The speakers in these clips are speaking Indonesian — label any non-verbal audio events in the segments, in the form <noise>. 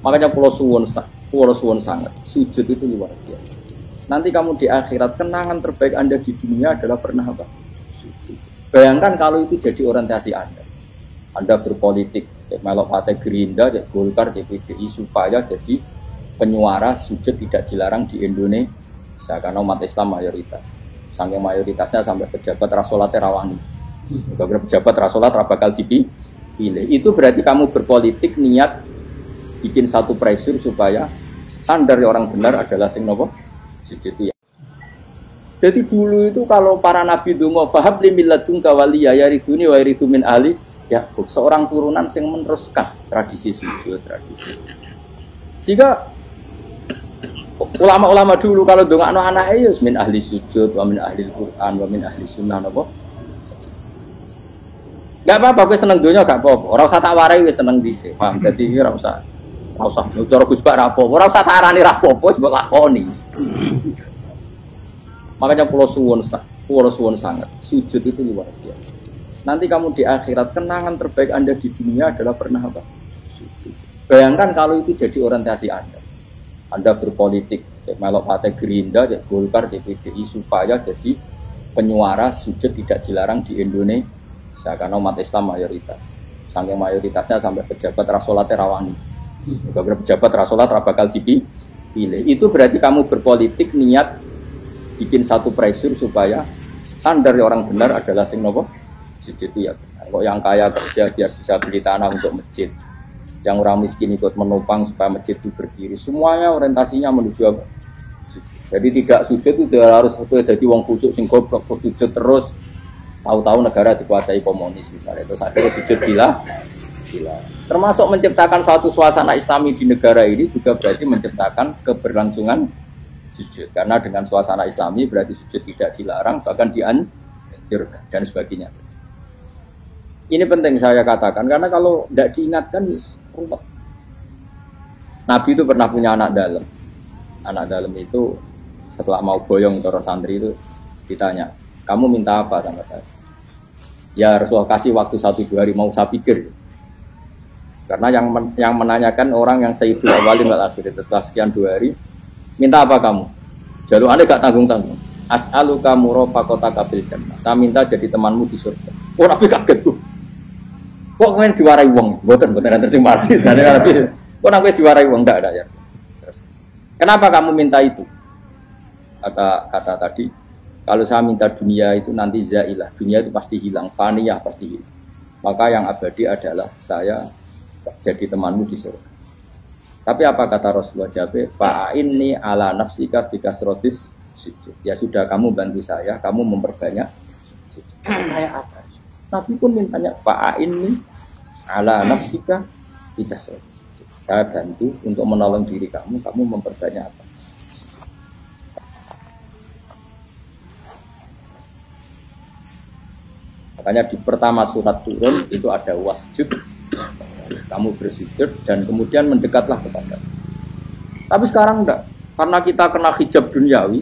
Makanya pulau suwon, pulau suwon sangat. Sujud itu luar biasa. Nanti kamu di akhirat kenangan terbaik anda di dunia adalah pernah apa? Bayangkan kalau itu jadi orientasi anda. Anda berpolitik, melok partai Gerindra, Golkar, PDI supaya jadi penyuara sujud tidak dilarang di Indonesia karena umat Islam mayoritas. Sampai mayoritasnya sampai pejabat rasolat rawani. Kalau pejabat rasolat bakal dipilih. Itu berarti kamu berpolitik niat bikin satu pressure supaya standar orang benar adalah sing nopo sujud ya. Jadi dulu itu kalau para nabi dungo fahab limiladun kawaliya ya rizuni wa min ali ya seorang turunan yang meneruskan tradisi sujud tradisi. Sehingga ulama-ulama dulu kalau dongak no anak ya min ahli sujud wa min ahli Quran wa min ahli sunnah nopo. Gak apa-apa, gue seneng dunia gak apa-apa. Orang usah tak warai gue seneng disi. Paham? Jadi gue usah Usah cara Gus Bak rapo, ora usah tarani rapopo sebab lakoni. Makanya pulau suwon pulau suwon sangat. Sujud itu luar biasa. Nanti kamu di akhirat kenangan terbaik Anda di dunia adalah pernah apa? Bayangkan kalau itu jadi orientasi Anda. Anda berpolitik, melok partai Gerindra, Golkar, PDI supaya jadi penyuara sujud tidak dilarang di Indonesia karena umat Islam mayoritas. Sampai mayoritasnya sampai pejabat rasolat rawani Beberapa pejabat rasolat bakal dipilih. Itu berarti kamu berpolitik niat bikin satu pressure supaya standar orang benar adalah sing nopo itu ya Kok yang kaya kerja biar bisa beli tanah untuk masjid. Yang orang miskin ikut menopang supaya masjid itu berdiri. Semuanya orientasinya menuju apa? Jadi tidak sujud itu harus jadi wong khusus sing goblok sujud terus tahu-tahu negara dikuasai komunis misalnya itu akhirnya sujud gila Termasuk menciptakan satu suasana islami di negara ini juga berarti menciptakan keberlangsungan sujud. Karena dengan suasana islami berarti sujud tidak dilarang, bahkan dianjurkan dan sebagainya. Ini penting saya katakan, karena kalau tidak diingatkan, rumet. Nabi itu pernah punya anak dalam. Anak dalam itu setelah mau boyong terus santri itu ditanya, kamu minta apa sama saya? Ya Rasulullah kasih waktu satu dua hari mau saya pikir. Karena yang men yang menanyakan orang yang sayyidul awalin wal akhirin setelah sekian dua hari, minta apa kamu? Jalur anda gak tanggung-tanggung. As'alu kamu kota kabil jannah. Saya minta jadi temanmu di surga. Oh, Nabi kaget tuh. Kok kalian diwarai uang? Buatan, buatan yang tersing marah. Nabi, kok Nabi diwarai uang? Enggak ada ya. Terus, kenapa kamu minta itu? Kata kata tadi, kalau saya minta dunia itu nanti zailah. Dunia itu pasti hilang. Faniyah pasti hilang. Maka yang abadi adalah saya jadi temanmu di surga. Tapi apa kata Rasulullah Jabe? ini ala nafsika bikasrotis sujud. Ya sudah kamu bantu saya, kamu memperbanyak Kayak apa? Nabi pun mintanya ini ala nafsika bikasrotis Saya bantu untuk menolong diri kamu, kamu memperbanyak apa? Makanya di pertama surat turun itu ada wasjud kamu bersujud dan kemudian mendekatlah kepada. Tapi sekarang enggak, karena kita kena hijab duniawi,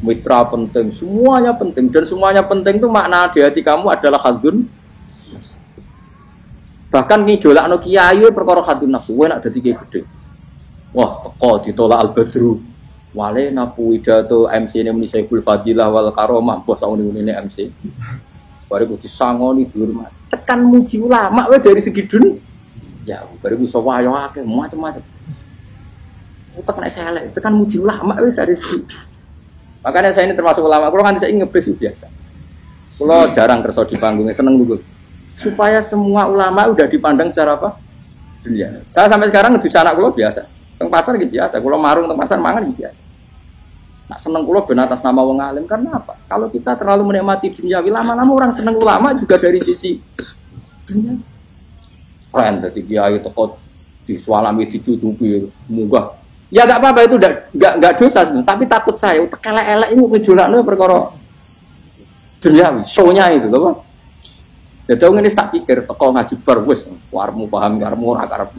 mitra penting, semuanya penting dan semuanya penting itu makna di hati kamu adalah hadun. Bahkan ngidolak no kiai perkara hadun nafsu, nak jadi kiai gede. Wah, teko ditolak al badru. Wale napu widato MC ini muni Saiful Fadilah wal Karomah, bos tahun ini MC. Baru kudu sangoni Tekan muji ulama dari segi dunia Ya, baru bisa wayo akeh macam-macam. Utak nek selek, tekan muji ulama wis dari sini. Makanya saya ini termasuk ulama, kalau kan saya ngebes biasa. Kalau jarang kerja di panggungnya, seneng dulu. Supaya semua ulama udah dipandang secara apa? Dunia. Saya sampai sekarang ngedus anak kulo biasa. Teng pasar gitu biasa. Kalau marung teng pasar mangan gitu biasa. Nah, seneng kulo ben atas nama wong alim karena apa? Kalau kita terlalu menikmati dunia, lama-lama orang seneng ulama juga dari sisi dunia keren jadi kiai teko disualami dicucupi munggah. Ya gak apa-apa itu gak, gak, dosa. Tapi takut saya utek elek-elek ini ngejolakno perkara duniawi show-nya itu loh jadi orang ini tak pikir teko ngaji bar wis warmu paham karmu ora karep.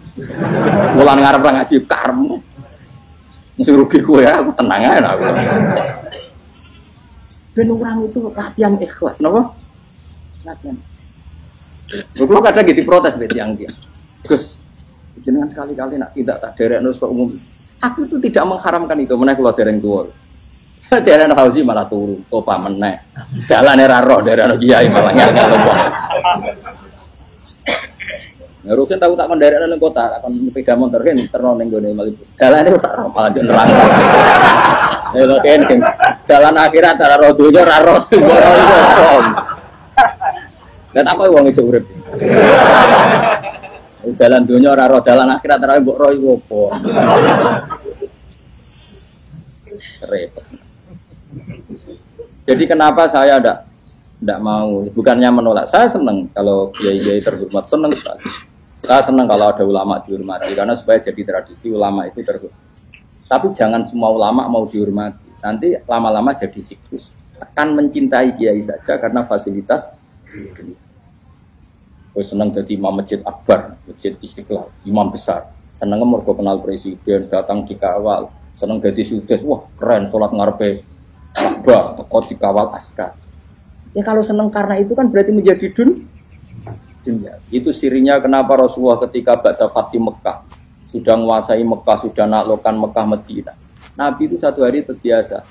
<laughs> Mulan ngarep ngaji karmu. Mesti rugi gue ya aku tenang aja aku ben orang itu latihan ikhlas nopo latihan Kalau kadang gitu protes bet yang dia. Gus, Jenengan sekali-kali nak tidak tak derek nus umum. Aku itu tidak mengharamkan itu menaik keluar dereng tua. Jalan <laughs> haji malah turun, topa meneh. Jalan era roh dari anak kiai malah ngel-ngel lompong. Ngerusin tahu tak dari anak kota, akan sepeda motor kan terus neng gue malah jalan itu tak malah neraka. Ya lo kan jalan akhirat ada roh semua itu. Tak kau uang itu urip. <laughs> Jalan dunia raro jalan akhirat ada roh roh apa? Repot. Jadi kenapa saya tidak tidak mau, bukannya menolak, saya senang kalau kiai-kiai terhormat, senang sekali. Saya senang kalau ada ulama dihormati, karena supaya jadi tradisi ulama itu terhormat. Tapi jangan semua ulama mau dihormati, nanti lama-lama jadi siklus. Akan mencintai kiai saja karena fasilitas Gue senang jadi imam masjid akbar, masjid istiqlal, imam besar. Senang mergo kenal presiden, datang di kawal. Senang jadi sudes, wah keren, sholat ngarepe Ka'bah, teko dikawal askar. Ya kalau senang karena itu kan berarti menjadi dun dunia. Itu sirinya kenapa Rasulullah ketika Ba'da Fatih Mekah sudah menguasai Mekah, sudah naklukkan Mekah Medina. Nabi itu satu hari terbiasa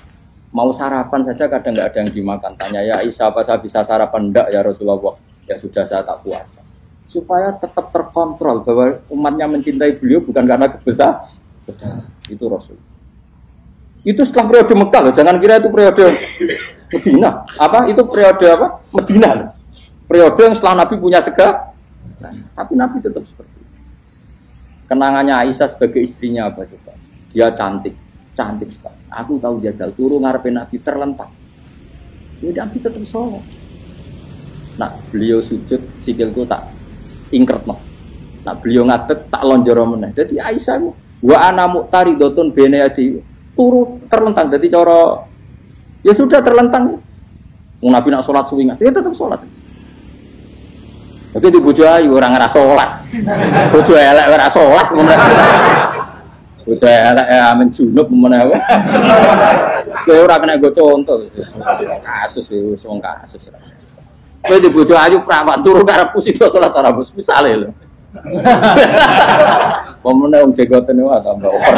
mau sarapan saja kadang nggak ada yang dimakan. Tanya ya Aisyah apa saya bisa sarapan enggak ya Rasulullah? Ya sudah saya tak puasa. Supaya tetap terkontrol bahwa umatnya mencintai beliau bukan karena kebesar. Itu Rasul. Itu setelah periode Mekah loh, jangan kira itu periode Medina. Apa? Itu periode apa? Medina. Loh. Periode yang setelah Nabi punya segala. Tapi Nabi tetap seperti itu. Kenangannya Aisyah sebagai istrinya apa coba? Dia cantik, cantik sekali. Aku tahu jajal turun ngarepin Nabi terlentang. Ya Nabi tetap sholat. Nah, beliau sujud sikilku tak ingkret no. Nah, beliau ngatet tak lonjor meneh. Jadi Aisyah wa ana muqtaridotun bene adi. Turu terlentang. Jadi coro ya sudah terlentang. Nabi nak sholat suwi dia tetap sholat. Tapi di bojo ayu orang ngerasa sholat. Bojo elek ora sholat bojo elek ya amin junub sekali orang kena gue contoh. Kasus itu semua kasus Kowe di bojo ayu perawan turu karep pusing sholat ora bos misale lho. <laughs> Pemene wong jegoten wae tambah over.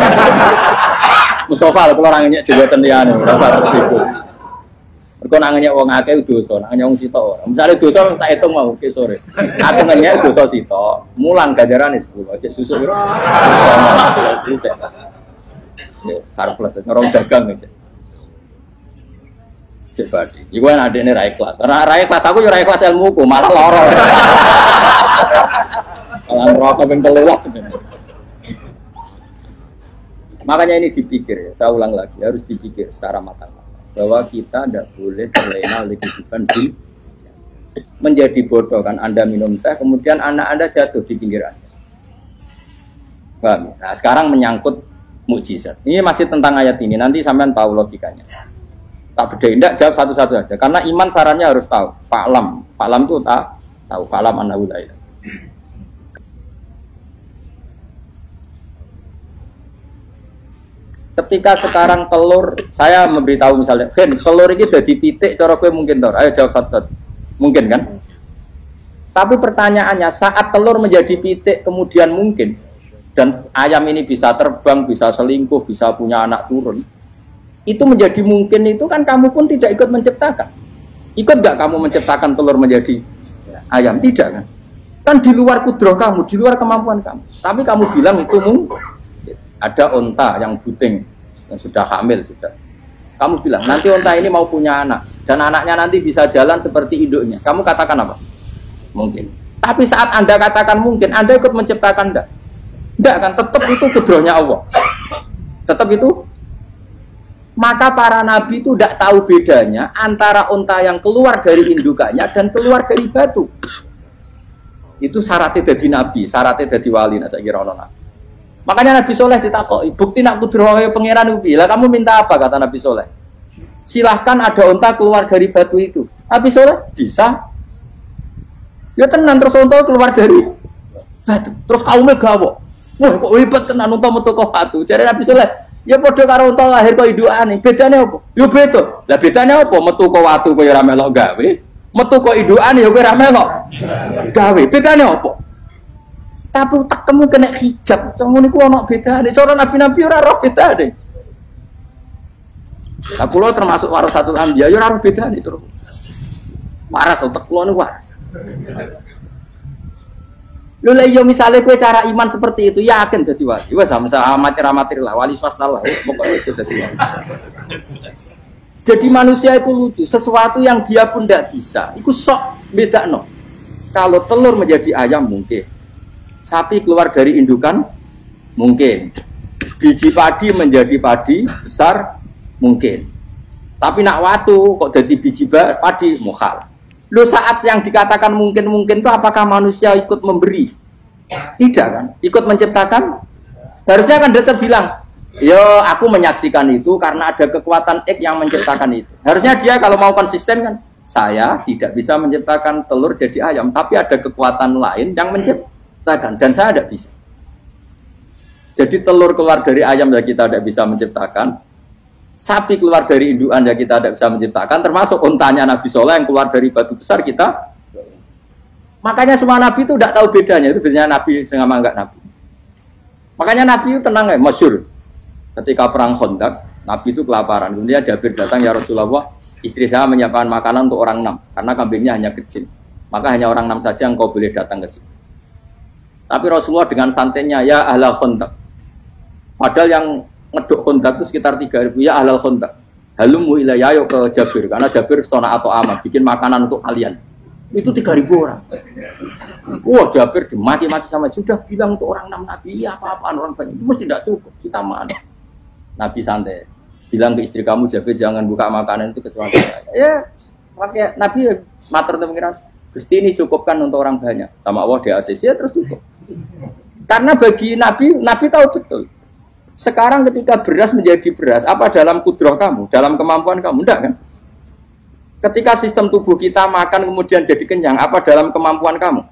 Mustafa kalau orang nyek jabatan liyane ora usah resiko. Mergo nang nyek wong akeh dosa, nang nyek wong sitok. Misale dosa tak hitung mau ke sore. Aku nyek dosa sitok, mulang ganjarane 10. Cek susu piro? Sarples ngerong dagang cek. Cek badi. Iku kan adene ra ikhlas. Ora ra ikhlas aku yo ra ikhlas ilmuku, malah lara. <laughs> Malah rokok ping 13. Makanya ini dipikir ya, saya ulang lagi, harus dipikir secara matang-matang. Bahwa kita tidak boleh terlena oleh kehidupan di menjadi bodoh kan Anda minum teh, kemudian anak Anda jatuh di pinggir Anda. Nah, sekarang menyangkut mukjizat. Ini masih tentang ayat ini, nanti sampean tahu logikanya. Tak beda, tidak jawab satu-satu aja. Karena iman sarannya harus tahu. Pak Lam, Pak Lam itu tak tahu. Pak Lam anak ketika sekarang telur saya memberitahu misalnya Hen telur ini jadi titik cara gue mungkin telur ayo jawab satu-satu mungkin kan tapi pertanyaannya saat telur menjadi pitik kemudian mungkin dan ayam ini bisa terbang bisa selingkuh bisa punya anak turun itu menjadi mungkin itu kan kamu pun tidak ikut menciptakan ikut gak kamu menciptakan telur menjadi ayam tidak kan kan di luar kudroh kamu di luar kemampuan kamu tapi kamu bilang itu mungkin ada onta yang buting yang sudah hamil sudah. Kamu bilang nanti onta ini mau punya anak dan anaknya nanti bisa jalan seperti induknya. Kamu katakan apa? Mungkin. Tapi saat anda katakan mungkin, anda ikut menciptakan enggak? Enggak kan? Tetap itu kudrohnya Allah. Tetap itu. Maka para nabi itu tidak tahu bedanya antara onta yang keluar dari indukannya dan keluar dari batu. Itu syaratnya jadi nabi, syaratnya jadi wali. Nah, saya kira nabi. Makanya Nabi Soleh ditakoi, bukti nak kudrohe pangeran ubi. Lah kamu minta apa kata Nabi Soleh? Silahkan ada unta keluar dari batu itu. Nabi Soleh bisa. Ya tenan terus unta keluar dari batu. Terus kaumnya gawo. Wah kok hebat tenan unta metu batu. Jadi Nabi Soleh, ya podo karo unta lahir kok indukan Bedanya apa? Ya beda. Lah bedanya apa? Metu kok watu kok ya melok gawe. Metu kok indukan ya kowe ra melok gawe. Bedanya apa? Tapi tak temu kena hijab, kamu niku ono beda nih. Cara nabi-nabi ora roh beda nih. Nah, pulau termasuk satu ambiya, ya ora roh beda nih terus. Waras otak pulau nih waras. Lho lah yo iya, misalnya kue cara iman seperti itu yakin jadi wali. Wes sama amatir amatir lah wali swasta lah. Pokoknya sudah siap. Jadi manusia itu lucu, sesuatu yang dia pun tidak bisa. Itu sok beda no. Kalau telur menjadi ayam mungkin, sapi keluar dari indukan mungkin, biji padi menjadi padi besar mungkin. Tapi nak watu kok jadi biji padi mukhal. Lo saat yang dikatakan mungkin-mungkin itu apakah manusia ikut memberi? Tidak kan? Ikut menciptakan? Harusnya kan tetap bilang, yo aku menyaksikan itu karena ada kekuatan X yang menciptakan itu. Harusnya dia kalau mau konsisten kan, saya tidak bisa menciptakan telur jadi ayam, tapi ada kekuatan lain yang menciptakan dan saya tidak bisa. Jadi telur keluar dari ayam ya kita tidak bisa menciptakan, sapi keluar dari induan ya kita tidak bisa menciptakan termasuk untanya Nabi Soleh yang keluar dari batu besar kita. Makanya semua Nabi itu tidak tahu bedanya. Itu bedanya Nabi sama enggak Nabi. Makanya Nabi itu tenang ya masyur. Ketika perang Khandaq Nabi itu kelaparan. Kemudian Jabir datang ya Rasulullah istri saya menyiapkan makanan untuk orang enam karena kambingnya hanya kecil. Maka hanya orang enam saja yang kau boleh datang ke sini. Tapi Rasulullah dengan santainya ya ahla Khandaq. Padahal yang ngeduk kontak itu sekitar tiga ribu. Ya halal kontak halumu yuk ke Jabir. Karena Jabir sona atau aman. Bikin makanan untuk kalian. Itu tiga ribu orang. Wah Jabir dimaki-maki sama sudah bilang untuk orang enam nabi. Ya apa-apaan orang banyak. Itu mesti tidak cukup. Kita mana Nabi santai. Bilang ke istri kamu Jabir jangan buka makanan itu kecuali ya pakai Nabi ya, mater pengiran Gusti ini cukupkan untuk orang banyak. Sama Allah di ACC ya terus cukup. Karena bagi Nabi Nabi tahu betul sekarang ketika beras menjadi beras, apa dalam kudroh kamu, dalam kemampuan kamu? Enggak kan? Ketika sistem tubuh kita makan kemudian jadi kenyang, apa dalam kemampuan kamu?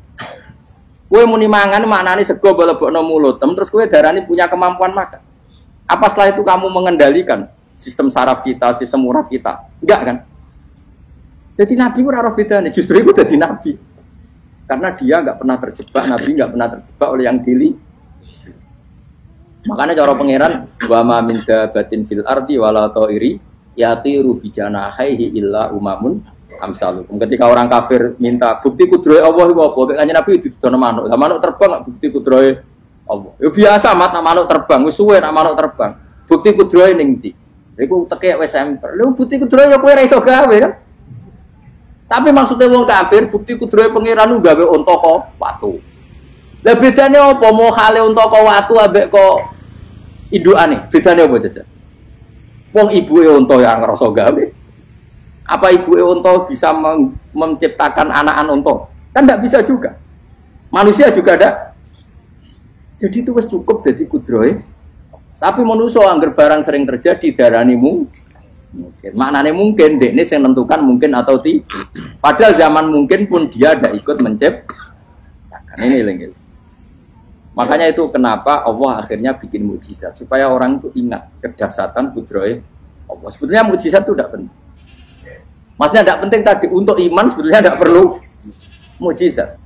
Kue muni mangan maknane sego bolebokno mulut, terus kue darani punya kemampuan makan. Apa setelah itu kamu mengendalikan sistem saraf kita, sistem urat kita? Enggak kan? Jadi Nabi itu roh beda nih, justru itu jadi Nabi. Karena dia nggak pernah terjebak, Nabi nggak pernah terjebak oleh yang dili, Makanya cara pangeran wa ma min dabatin fil ardi wala ta'iri yatiru bijana haihi illa umamun amsalukum. Ketika orang kafir minta bukti kudrohe Allah iku apa? Kanjeng Nabi didono manuk. Lah manuk terbang bukti kudrohe Allah. Ya biasa mat manuk terbang, wis suwe nak manuk terbang. Bukti kudrohe ning ndi? Iku teke wis semper. Lha bukti kudrohe ya kowe ra iso gawe kan? Tapi maksudnya wong kafir bukti kudrohe pangeran unta kok watu. Lah bedane apa mau hale unta kok watu ambek kok ane, bedanya apa saja? Wong ibu unta yang ngerasa gawe. Apa ibu unta bisa menciptakan anak-anak unta? Kan tidak bisa juga. Manusia juga ada. Jadi itu wes cukup jadi kudroy. Tapi manusia angger barang sering terjadi darani mungkin. Maknanya mungkin, dek ini yang menentukan mungkin atau tidak. Padahal zaman mungkin pun dia ada ikut menciptakan. Ini lenggil. Makanya itu kenapa Allah akhirnya bikin mujizat supaya orang itu ingat kedasatan kudroy Allah. Sebetulnya mujizat itu tidak penting. Maksudnya tidak penting tadi untuk iman sebetulnya tidak perlu mujizat.